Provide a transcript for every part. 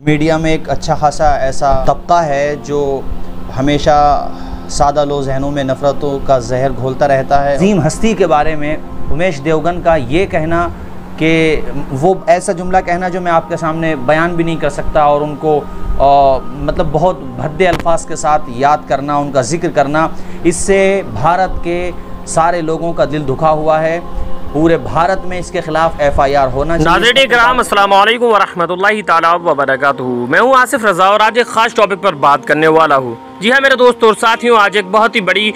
Media में एक अच्छा खासा ऐसा तबका है जो हमेशा सादा लो जहनों में नफ़रतों का जहर घोलता रहता है। अजीम हस्ती के बारे में उमेश देवगन का ये कहना कि वो ऐसा जुमला कहना जो मैं आपके सामने बयान भी नहीं कर सकता और उनको आ, मतलब बहुत भद्दे अल्फाज के साथ याद करना उनका ज़िक्र करना इससे भारत के सारे लोगों का दिल दुखा हुआ है। पूरे भारत में इसके खिलाफ एफ़ आई आर होना नाजरीन कराम वरहमतुल्लाहि मैं हूँ आसिफ रज़ा और आज एक ख़ास टॉपिक पर बात करने वाला हूँ। जी हाँ मेरे दोस्त और साथियों, आज एक बहुत ही बड़ी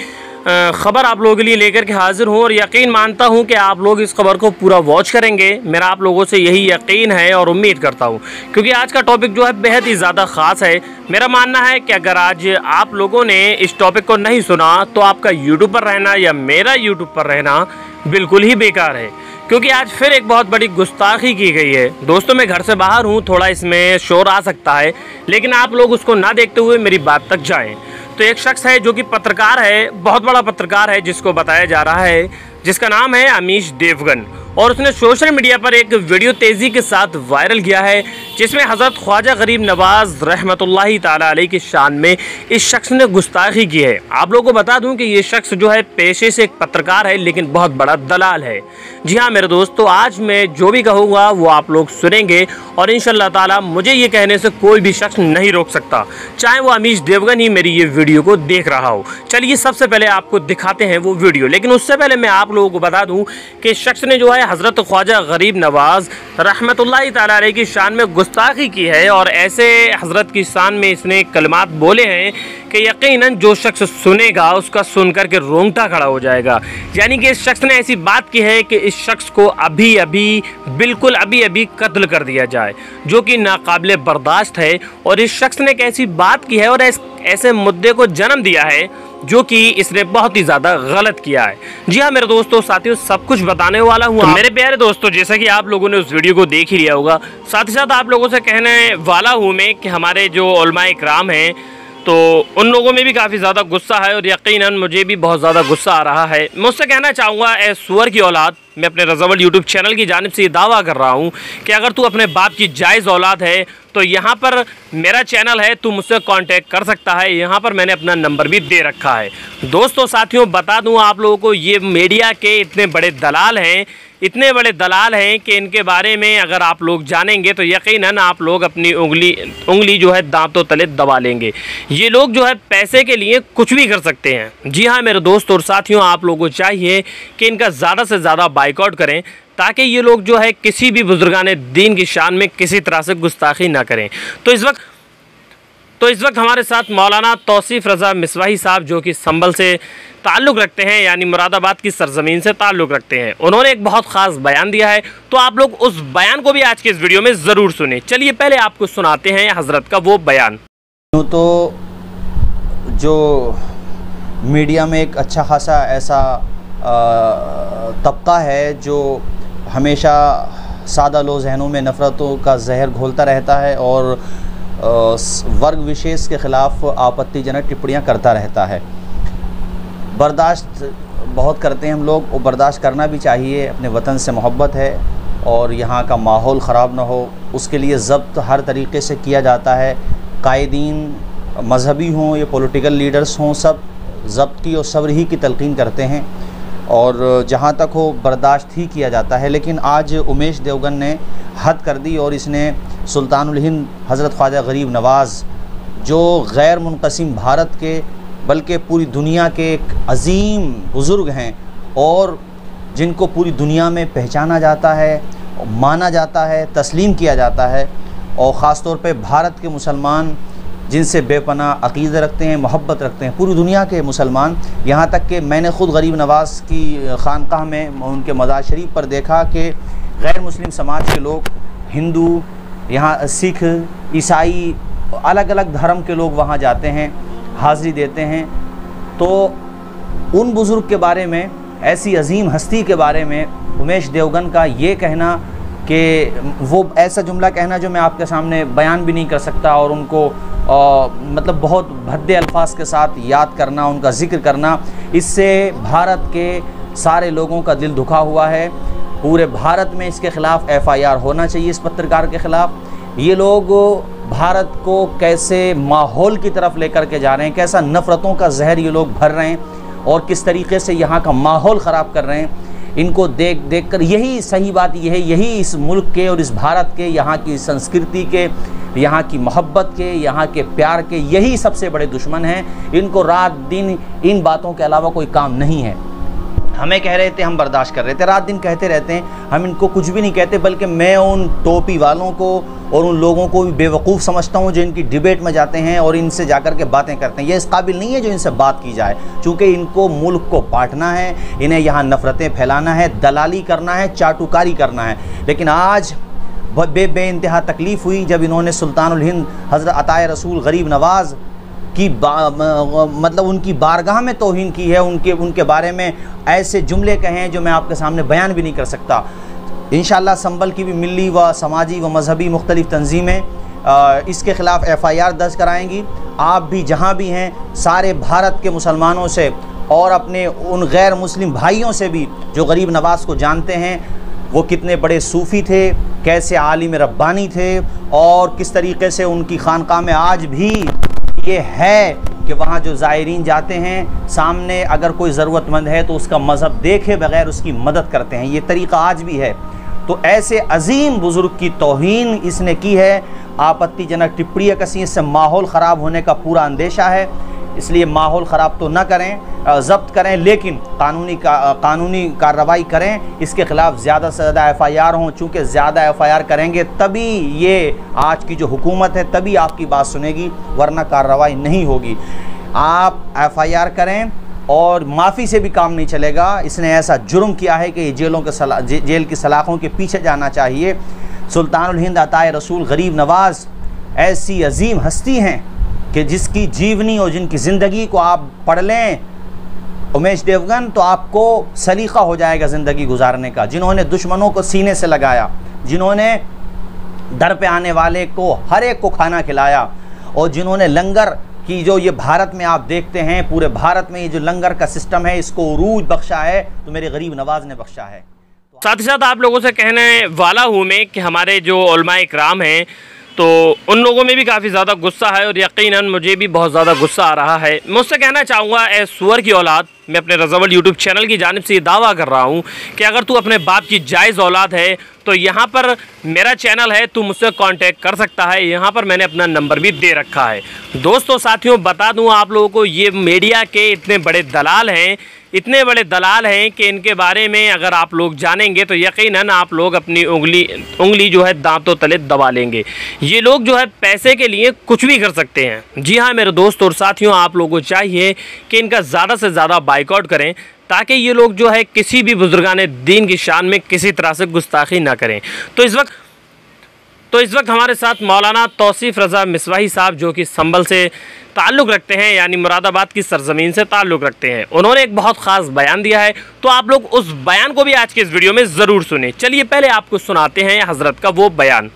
ख़बर आप लोगों के लिए लेकर के हाजिर हूँ और यकीन मानता हूँ कि आप लोग इस खबर को पूरा वॉच करेंगे। मेरा आप लोगों से यही यकीन है और उम्मीद करता हूँ, क्योंकि आज का टॉपिक जो है बेहद ही ज़्यादा ख़ास है। मेरा मानना है कि अगर आज आप लोगों ने इस टॉपिक को नहीं सुना तो आपका यूट्यूब पर रहना या मेरा यूट्यूब पर रहना बिल्कुल ही बेकार है। क्योंकि आज फिर एक बहुत बड़ी गुस्ताखी की गई है। दोस्तों, मैं घर से बाहर हूँ, थोड़ा इसमें शोर आ सकता है, लेकिन आप लोग उसको ना देखते हुए मेरी बात तक जाएँ। तो एक शख्स है जो कि पत्रकार है, बहुत बड़ा पत्रकार है, जिसको बताया जा रहा है, जिसका नाम है अमीश देवगन। और उसने सोशल मीडिया पर एक वीडियो तेज़ी के साथ वायरल किया है, जिसमें हज़रत ख्वाजा गरीब नवाज़ रहमत ताली की शान में इस शख्स ने गुस्ताखी की है। आप लोगों को बता दूँ कि ये शख्स जो है पेशे से एक पत्रकार है, लेकिन बहुत बड़ा दलाल है। जी हाँ मेरे दोस्तों आज मैं जो भी कहूँगा, वो आप लोग सुनेंगे और इन ताला मुझे ये कहने से कोई भी शख्स नहीं रोक सकता। चाहे वो अमीश देवगन ही मेरी ये वीडियो को देख रहा हो। चलिए, सबसे पहले आपको दिखाते हैं वो वीडियो। लेकिन उससे पहले मैं आप लोगों को बता दूँ कि शख्स ने जो है हज़रत ख्वाजा गरीब नवाज़ रहमत ताली की शान में गुस्ताखी की है और ऐसे हज़रत की शान में इसने कलमात बोले हैं कि यकीनन जो शख्स सुनेगा, उसका सुन कर के रोंगटा खड़ा हो जाएगा। यानी कि इस शख्स ने ऐसी बात की है कि इस शख्स को अभी अभी बिल्कुल अभी अभी कत्ल कर दिया जाए, जो कि नाकबिल बर्दाश्त है। और इस शख्स ने एक ऐसी बात की है और ऐसे मुद्दे को जन्म दिया है जो कि इसने बहुत ही ज़्यादा गलत किया है। जी हाँ मेरे दोस्तों साथियों सब कुछ बताने वाला हूँ तो मेरे प्यारे दोस्तों जैसा कि आप लोगों ने उस वीडियो को देख ही लिया होगा साथ ही साथ आप लोगों से कहने वाला हूँ मैं कि हमारे जो कराम हैं तो उन लोगों में भी काफ़ी ज़्यादा गुस्सा है और यकीनन मुझे भी बहुत ज़्यादा गुस्सा आ रहा है। मैं उससे कहना चाहूँगा ए सुअर की औलाद मैं अपने रजावल यूट्यूब चैनल की जानब से ये दावा कर रहा हूँ कि अगर तू अपने बाप की जायज़ औलाद है तो यहाँ पर मेरा चैनल है, तू मुझसे कांटेक्ट कर सकता है। यहाँ पर मैंने अपना नंबर भी दे रखा है। दोस्तों, साथियों, बता दूँ आप लोगों को, ये मीडिया के इतने बड़े दलाल हैं, इतने बड़े दलाल हैं कि इनके बारे में अगर आप लोग जानेंगे तो यकीनन आप लोग अपनी उंगली उंगली जो है दांतों तले दबा लेंगे। ये लोग जो है पैसे के लिए कुछ भी कर सकते हैं। जी हाँ मेरे दोस्त और साथियों, आप लोगों को चाहिए कि इनका ज़्यादा से ज़्यादा बाइकआउट करें। ताकि ये लोग जो है किसी भी बुजुर्गान दीन की शान में किसी तरह से गुस्ताखी ना करें। तो इस वक्त तो इस वक्त हमारे साथ मौलाना तौसीफ़ रज़ा मिसवाही साहब जो कि संभल से ताल्लुक़ रखते हैं, यानी मुरादाबाद की सरजमीन से ताल्लुक़ रखते हैं। उन्होंने एक बहुत ख़ास बयान दिया है। तो आप लोग उस बयान को भी आज के इस वीडियो में ज़रूर सुने। चलिए पहले आपको सुनाते हैं हज़रत का वो बयान। तो जो मीडिया में एक अच्छा खासा ऐसा तबका है जो हमेशा सादा लो जहनों में नफ़रतों का जहर घोलता रहता है और वर्ग विशेष के ख़िलाफ़ आपत्तिजनक टिप्पणियाँ करता रहता है। बर्दाश्त बहुत करते हैं हम लोग वो बर्दाश्त करना भी चाहिए, अपने वतन से मोहब्बत है और यहाँ का माहौल ख़राब ना हो। उसके लिए ज़ब्त हर तरीके से किया जाता है। कायदीन मजहबी हों या पॉलिटिकल लीडर्स हों, सब ज़ब्ती और सब्र ही की तलकिन करते हैं। और जहाँ तक हो बर्दाश्त ही किया जाता है, लेकिन आज उमेश देवगन ने हद कर दी और इसने सुल्तान हिंद, हज़रत ख्वाजा गरीब नवाज़, जो गैर मुनकसिम भारत के, बल्कि पूरी दुनिया के एक अजीम बुज़ुर्ग हैं और जिनको पूरी दुनिया में पहचाना जाता है, माना जाता है, तस्लीम किया जाता है और ख़ास तौर पे भारत के मुसलमान जिनसे बेपना अकीदे रखते हैं, मोहब्बत रखते हैं। पूरी दुनिया के मुसलमान, यहाँ तक कि मैंने ख़ुद गरीब नवाज़ की ख़ानकाह में उनके मज़ार शरीफ पर देखा कि गैर मुस्लिम समाज के लोग, हिंदू, यहाँ सिख, ईसाई अलग अलग धर्म के लोग वहाँ जाते हैं, हाज़िरी देते हैं। तो उन बुज़ुर्ग के बारे में, ऐसी अजीम हस्ती के बारे में उमेश देवगन का ये कहना कि वो ऐसा जुमला कहना जो मैं आपके सामने बयान भी नहीं कर सकता और उनको आ, मतलब बहुत भद्दे अल्फाज के साथ याद करना उनका ज़िक्र करना इससे भारत के सारे लोगों का दिल दुखा हुआ है। पूरे भारत में इसके ख़िलाफ़ एफ़ आई आर होना चाहिए इस पत्रकार के ख़िलाफ़। ये लोग भारत को कैसे माहौल की तरफ़ लेकर के जा रहे हैं कैसा नफ़रतों का जहर ये लोग भर रहे हैं और किस तरीके से यहाँ का माहौल ख़राब कर रहे हैं इनको देख देख कर यही सही बात यह है, यही इस मुल्क के और इस भारत के, यहाँ की संस्कृति के, यहाँ की मोहब्बत के, यहाँ के प्यार के, यही सबसे बड़े दुश्मन हैं। इनको रात दिन इन बातों के अलावा कोई काम नहीं है। हमें कह रहे थे, हम बर्दाश्त कर रहे थे, रात दिन कहते रहते हैं, हम इनको कुछ भी नहीं कहते, बल्कि मैं उन टोपी वालों को और उन लोगों को भी बेवकूफ़ समझता हूँ जो इनकी डिबेट में जाते हैं और इनसे जाकर के बातें करते हैं। ये इस काबिल नहीं है जो इनसे बात की जाए, चूँकि इनको मुल्क को बांटना है, इन्हें यहाँ नफ़रतें फैलाना है, दलाली करना है, चाटुकारी करना है। लेकिन आज बे बे इंतहा तकलीफ़ हुई जब इन्होंने सुल्तान हिंद, हज़रत अताए रसूल गरीब नवाज़ की मतलब उनकी बारगाह में तोहन की है, उनके उनके बारे में ऐसे जुमले कहे हैं जो मैं आपके सामने बयान भी नहीं कर सकता। इन संबल की भी मिली व समाजी व मजहबी मुख्तलिफ़ तंजीमें इसके ख़िलाफ़ एफ़ आई आर दर्ज कराएँगी। आप भी जहाँ भी हैं, सारे भारत के मुसलमानों से और अपने उन गैर मुस्लिम भाइयों से भी जो गरीब नवाज़ को जानते हैं, वो कितने बड़े सूफ़ी थे, कैसे आलिम रब्बानी थे और किस तरीके से उनकी खानका में आज भी ये है कि वहाँ जो ज़ायरीन जाते हैं, सामने अगर कोई ज़रूरतमंद है तो उसका मज़हब देखे बगैर उसकी मदद करते हैं। ये तरीक़ा आज भी है। तो ऐसे अजीम बुज़ुर्ग की तोहन इसने की है। आपत्तिजनक टिप्पणी कसी, इससे माहौल ख़राब होने का पूरा अंदेशा है। इसलिए माहौल ख़राब तो ना करें ज़ब्त करें, लेकिन कानूनी का कानूनी कार्रवाई करें। इसके ख़िलाफ़ ज़्यादा से ज़्यादा एफ़ आई आर हों, चूँकि ज़्यादा एफ़ आई आर करेंगे, तभी ये आज की जो हुकूमत है, तभी आपकी बात सुनेगी, वरना कार्रवाई नहीं होगी। आप एफ़ आई आर करें और माफ़ी से भी काम नहीं चलेगा। इसने ऐसा जुर्म किया है कि जेलों के सला जेल की सलाखों के पीछे जाना चाहिए। सुल्तान हिंद अताए रसूल गरीब नवाज़, ऐसी अजीम हस्ती हैं। कि जिसकी जीवनी और जिनकी ज़िंदगी को आप पढ़ लें, उमेश देवगन तो आपको सलीका हो जाएगा ज़िंदगी गुजारने का। जिन्होंने दुश्मनों को सीने से लगाया, जिन्होंने दर पे आने वाले को, हर एक को खाना खिलाया, और जिन्होंने लंगर की जो ये भारत में आप देखते हैं, पूरे भारत में ये जो लंगर का सिस्टम है, इसको उरूज बख्शा है तो मेरे गरीब नवाज़ ने बख्शा है। साथ ही साथ आप लोगों से कहने वाला हूँ मैं कि हमारे जो कराम हैं तो उन लोगों में भी काफ़ी ज़्यादा गुस्सा है और यकीन मुझे भी बहुत ज़्यादा गुस्सा आ रहा है। मैं उससे कहना चाहूँगा, ए सुअर की औलाद, मैं अपने रजावल यूट्यूब चैनल की जानब से ये दावा कर रहा हूँ कि अगर तू अपने बाप की जायज़ औलाद है तो यहाँ पर मेरा चैनल है, तू मुझसे कांटेक्ट कर सकता है। यहाँ पर मैंने अपना नंबर भी दे रखा है। दोस्तों, साथियों, बता दूँ आप लोगों को, ये मीडिया के इतने बड़े दलाल हैं इतने बड़े दलाल हैं कि इनके बारे में अगर आप लोग जानेंगे तो यकीनन आप लोग अपनी उंगली उंगली जो है दांतों तले दबा लेंगे। ये लोग जो है पैसे के लिए कुछ भी कर सकते हैं। जी हाँ मेरे दोस्त और साथियों, आप लोगों को चाहिए कि इनका ज़्यादा से ज़्यादा बाइकआउट करें, ताकि ये लोग जो है किसी भी बुजुर्गान दीन की शान में किसी तरह से गुस्ताखी ना करें। तो इस वक्त तो इस वक्त हमारे साथ मौलाना तौसीफ़ रज़ा मिसवाही साहब, जो कि संबल से ताल्लुक़ रखते हैं, यानी मुरादाबाद की सरजमीन से ताल्लुक़ रखते हैं। उन्होंने एक बहुत ख़ास बयान दिया है तो आप लोग उस बयान को भी आज के इस वीडियो में ज़रूर सुने। चलिए पहले आपको सुनाते हैं हज़रत का वो बयान।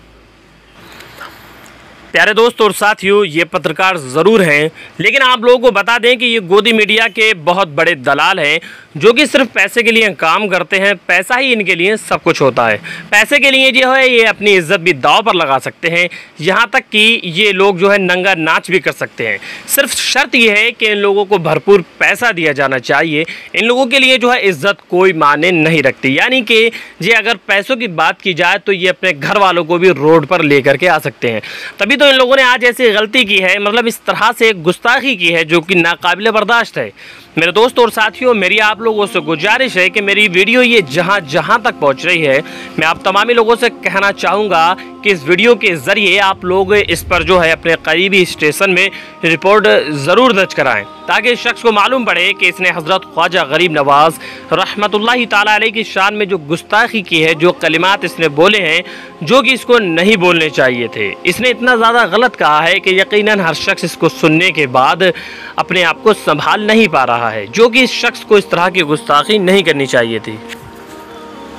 प्यारे दोस्त और साथियों, ये पत्रकार ज़रूर हैं, लेकिन आप लोगों को बता दें कि ये गोदी मीडिया के बहुत बड़े दलाल हैं, जो कि सिर्फ़ पैसे के लिए काम करते हैं, पैसा ही इनके लिए सब कुछ होता है। पैसे के लिए जो है, ये अपनी इज़्ज़त भी दाव पर लगा सकते हैं, यहाँ तक कि ये लोग जो है, नंगा नाच भी कर सकते हैं। सिर्फ़ शर्त यह है कि इन लोगों को भरपूर पैसा दिया जाना चाहिए, इन लोगों के लिए जो है, इज़्ज़त कोई माने नहीं रखती। यानी कि ये अगर पैसों की बात की जाए तो ये अपने घर वालों को भी रोड पर लेकर के आ सकते हैं। तभी तो इन लोगों ने आज ऐसी गलती की है मतलब इस तरह से गुस्ताखी की है जो कि नाकबिल बर्दाश्त है। मेरे दोस्त और साथियों, मेरी आप लोगों से गुजारिश है कि मेरी वीडियो ये जहाँ जहाँ तक पहुँच रही है, मैं आप तमामी लोगों से कहना चाहूँगा कि इस वीडियो के ज़रिए आप लोग इस पर जो है अपने करीबी स्टेशन में रिपोर्ट ज़रूर दर्ज कराएँ, ताकि इस शख्स को मालूम पड़े कि इसने हज़रत ख्वाजा गरीब नवाज़ रहमत ताला की शान में जो गुस्ताखी की है, जो कलिमात इसने बोले हैं, जो कि इसको नहीं बोलने चाहिए थे। इसने इतना ज़्यादा गलत कहा है कि यकीन हर शख्स इसको सुनने के बाद अपने आप को संभाल नहीं पा रहा है, जो कि इस शख्स को इस तरह की गुस्ताखी नहीं करनी चाहिए थी।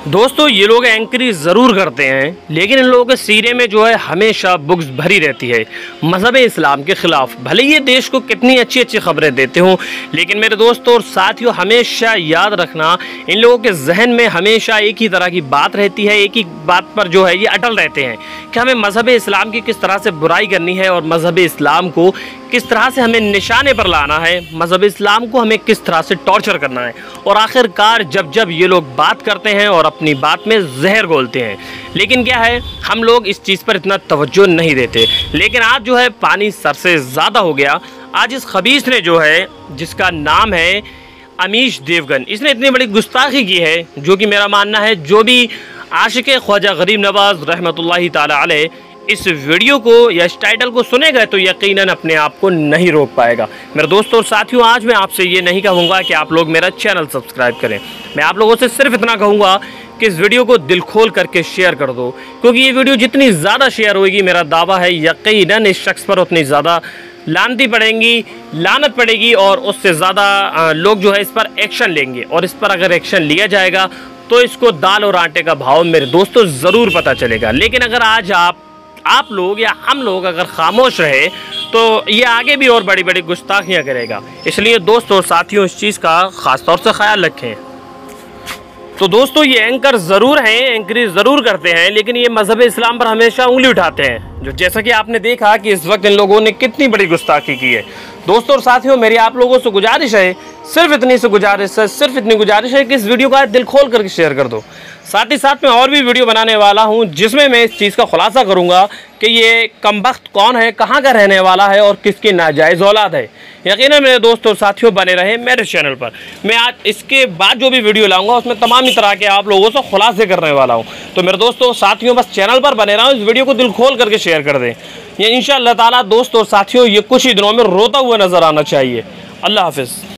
दोस्तों, ये लोग एंकरी ज़रूर करते हैं, लेकिन इन लोगों के सीरे में जो है हमेशा बुक्स भरी रहती है। मज़हब इस्लाम के ख़िलाफ़, भले ये देश को कितनी अच्छी अच्छी खबरें देते हों, लेकिन मेरे दोस्तों और साथियों, हमेशा याद रखना, इन लोगों के जहन में हमेशा एक ही तरह की बात रहती है, एक ही बात पर जो है ये अटल रहते हैं। कि हमें मज़हब इस्लाम की किस तरह से बुराई करनी है और मज़हब इस्लाम को किस तरह से हमें निशाने पर लाना है, मज़हब इस्लाम को हमें किस तरह से टॉर्चर करना है, और आखिरकार जब जब ये लोग बात करते हैं और अपनी बात में जहर घोलते हैं। लेकिन क्या है, हम लोग इस चीज़ पर इतना तवज्जो नहीं देते। लेकिन आज जो है, पानी सर से ज़्यादा हो गया। आज इस खबीस ने जो है, जिसका नाम है अमीश देवगन, इसने इतनी बड़ी गुस्ताखी की है, जो कि मेरा मानना है, जो भी आशिक ख्वाजा गरीब नवाज़ रहमत ला इस वीडियो को या इस टाइटल को सुनेगा तो यकीनन अपने आप को नहीं रोक पाएगा। मेरे दोस्तों और साथियों, आज मैं आपसे ये नहीं कहूँगा कि आप लोग मेरा चैनल सब्सक्राइब करें। मैं आप लोगों से सिर्फ़ इतना कहूँगा कि इस वीडियो को दिल खोल करके शेयर कर दो, क्योंकि ये वीडियो जितनी ज़्यादा शेयर होगी, मेरा दावा है यकीन इस शख्स पर उतनी ज़्यादा लानती पड़ेंगी, लानत पड़ेगी और उससे ज़्यादा लोग जो है इस पर एक्शन लेंगे। और इस पर अगर एक्शन लिया जाएगा तो इसको दाल और आटे का भाव मेरे दोस्तों ज़रूर पता चलेगा। लेकिन अगर आज आप आप लोग या हम लोग अगर खामोश रहे तो ये आगे भी और बड़ी बड़ी गुस्ताखियाँ करेगा। इसलिए दोस्तों और साथियों, इस चीज़ का ख़ास तौर से ख्याल रखें। तो दोस्तों, ये एंकर ज़रूर हैं एंकरी ज़रूर करते हैं, लेकिन ये मज़हब इस्लाम पर हमेशा उंगली उठाते हैं। जो जैसा कि आपने देखा कि इस वक्त इन लोगों ने कितनी बड़ी गुस्ताखी की है। दोस्तों और साथियों, मेरी आप लोगों से गुजारिश है, सिर्फ़ इतनी से गुजारिश है, सिर्फ़ इतनी गुजारिश है कि इस वीडियो का दिल खोल करके शेयर कर दो। साथ ही साथ मैं और भी वीडियो बनाने वाला हूँ, जिसमें मैं इस चीज़ का खुलासा करूँगा कि ये कम कौन है, कहाँ का रहने वाला है और किसकी नाजायज़ औलाद है। यकीन मेरे दोस्त और साथियों, बने रहे मेरे चैनल पर। मैं आज इसके बाद जो भी वीडियो लाऊँगा, उसमें तमाम ही तरह के आप लोगों से खुलासे करने वाला हूँ। तो मेरे दोस्तों, साथियों, बस चैनल पर बने रहा हूँ इस वीडियो को दिल खोल करके शेयर कर दें। ये इन ताला, दोस्त और साथियों, ये कुछ ही दिनों में रोता हुआ नज़र आना चाहिए। अल्लाह हाफिज़।